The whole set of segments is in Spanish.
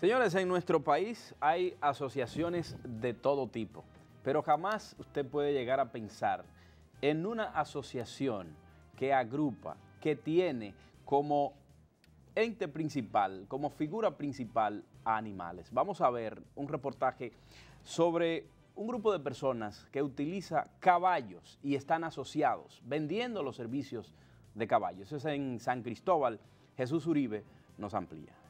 Señores, en nuestro país hay asociaciones de todo tipo, pero jamás usted puede llegar a pensar en una asociación que agrupa, que tiene como ente principal, como figura principal a animales. Vamos a ver un reportaje sobre un grupo de personas que utiliza caballos y están asociados vendiendo los servicios de caballos. Es en San Cristóbal. Jesús Uribe nos amplía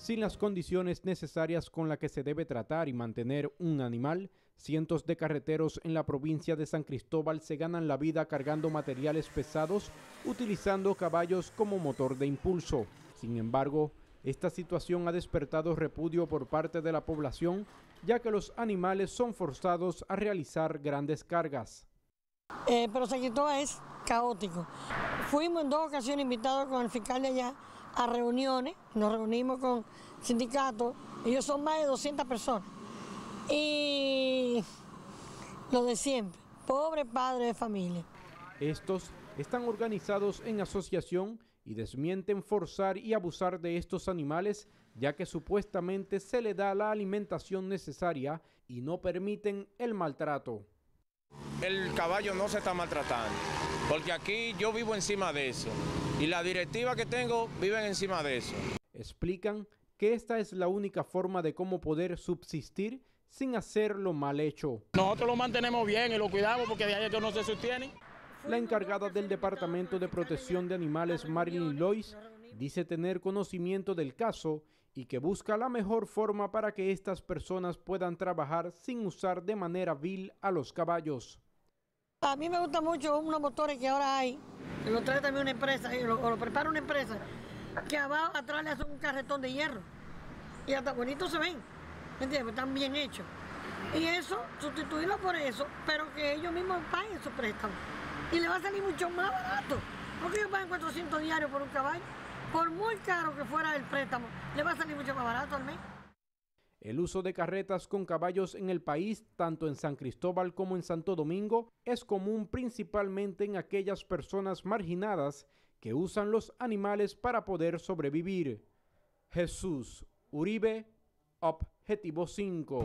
sin las condiciones necesarias con las que se debe tratar y mantener un animal, cientos de carreteros en la provincia de San Cristóbal se ganan la vida cargando materiales pesados utilizando caballos como motor de impulso. Sin embargo, esta situación ha despertado repudio por parte de la población, ya que los animales son forzados a realizar grandes cargas. Eh, pero San Cristóbal es caótico. Fuimos en dos ocasiones invitados con el fiscal de allá a reuniones, nos reunimos con sindicatos, ellos son más de 200 personas. Y lo de siempre, pobre padre de familia. Estos están organizados en asociación y desmienten forzar y abusar de estos animales, ya que supuestamente se le da la alimentación necesaria y no permiten el maltrato. El caballo no se está maltratando, porque aquí yo vivo encima de eso y la directiva que tengo viven encima de eso. Explican que esta es la única forma de cómo poder subsistir sin hacerlo mal hecho. Nosotros lo mantenemos bien y lo cuidamos porque de ahí que no se sostiene. La encargada del Departamento de Protección de Animales, Marilyn Lois, dice tener conocimiento del caso y que busca la mejor forma para que estas personas puedan trabajar sin usar de manera vil a los caballos. A mí me gusta mucho unos motores que ahora hay, que lo trae también una empresa, o lo, prepara una empresa, que abajo atrás le hacen un carretón de hierro. Y hasta bonitos se ven, ¿me entiendes? Están bien hechos. Y eso, sustituirlo por eso, pero que ellos mismos paguen esos préstamos. Y le va a salir mucho más barato. Porque ellos pagan 400 diarios por un caballo. Por muy caro que fuera el préstamo, le va a salir mucho más barato al mes. El uso de carretas con caballos en el país, tanto en San Cristóbal como en Santo Domingo, es común principalmente en aquellas personas marginadas que usan los animales para poder sobrevivir. Jesús Uribe, Objetivo 5.